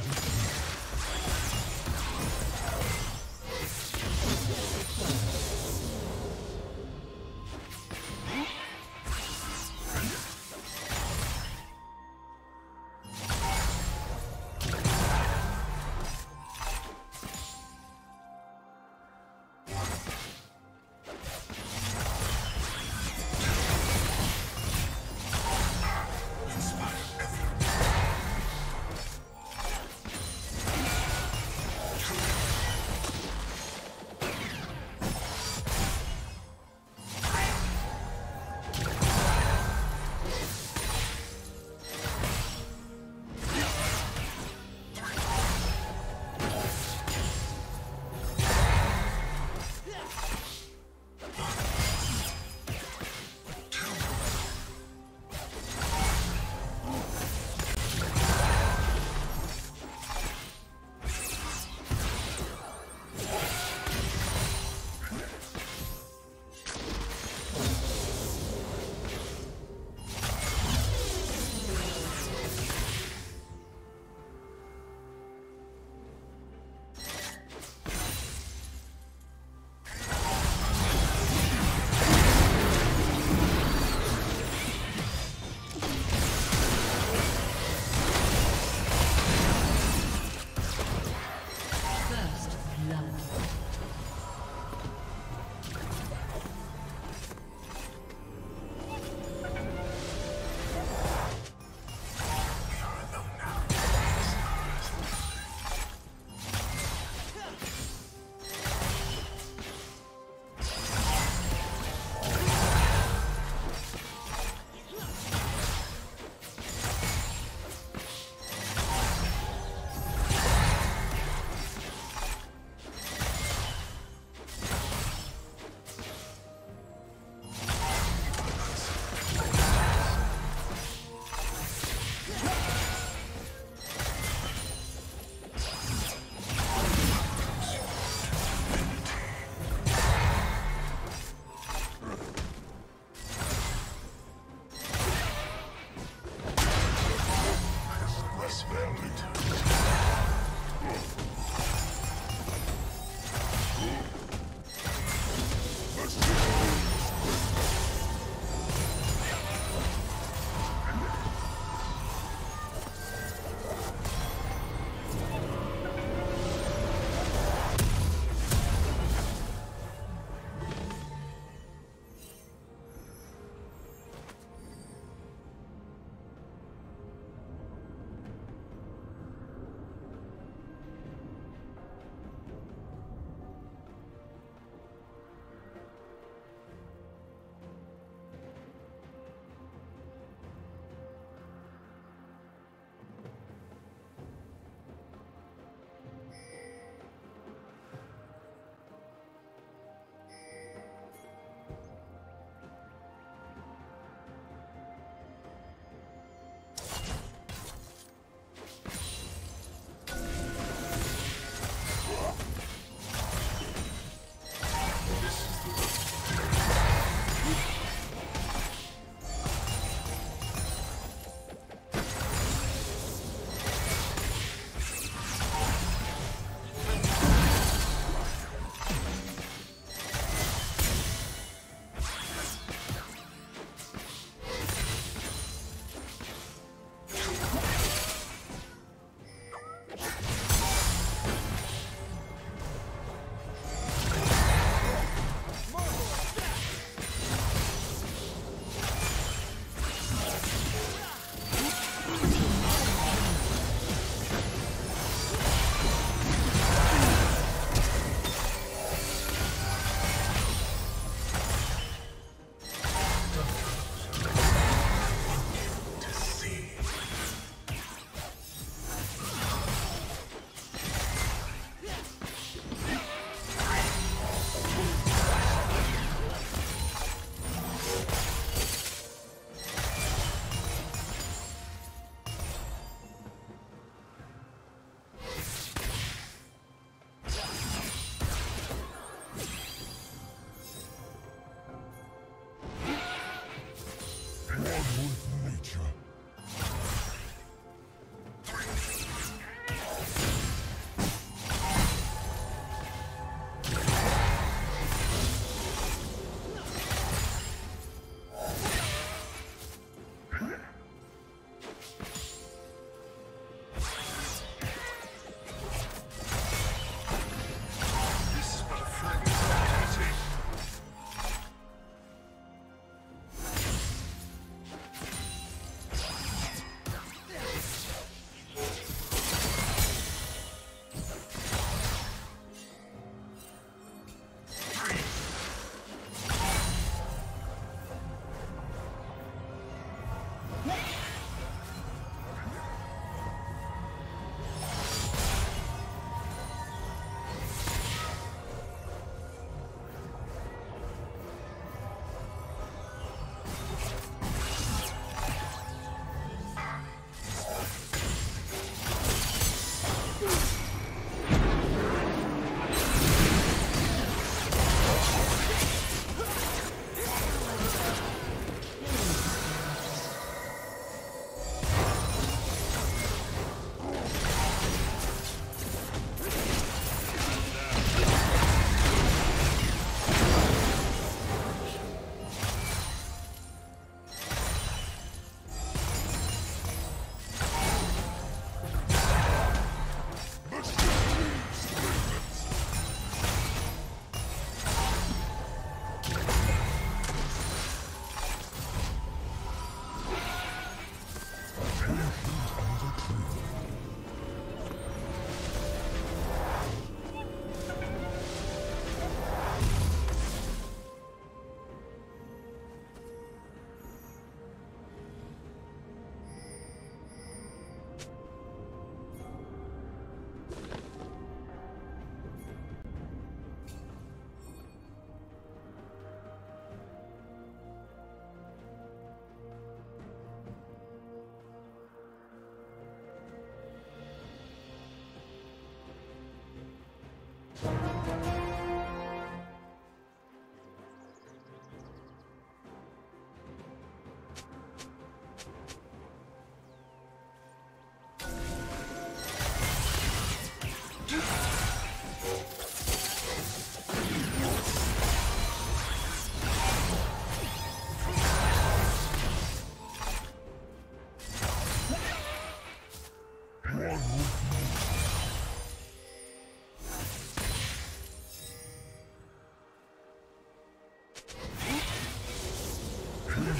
Legendary.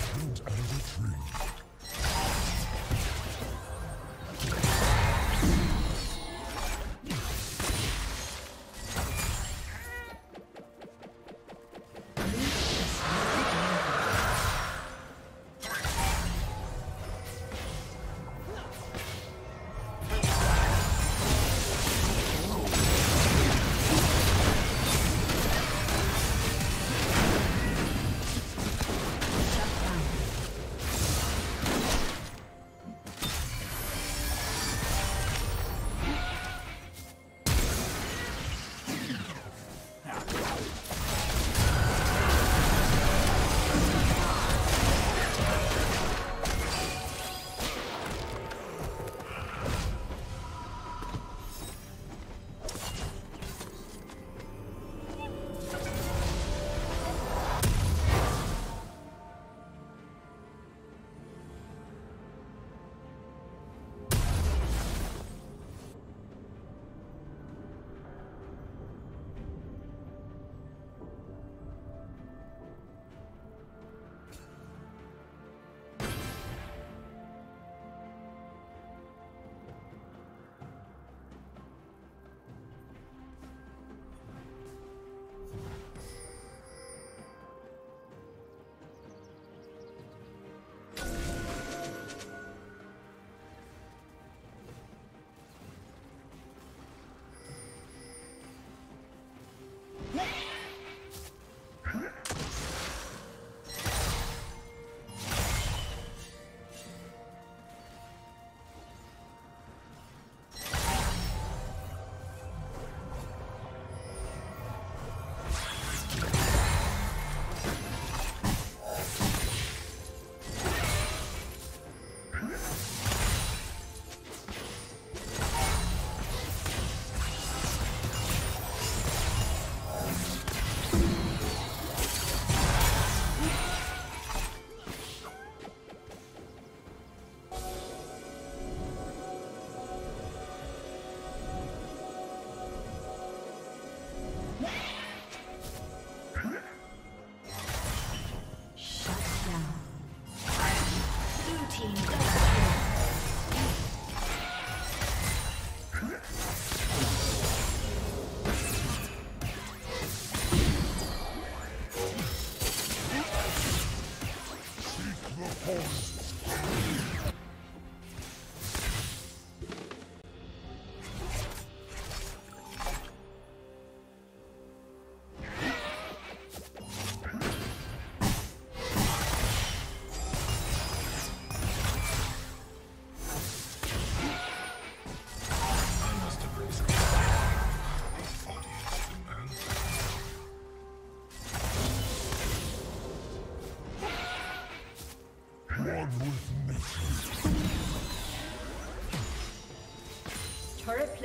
fruit and the tree. Yeah.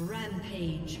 Rampage.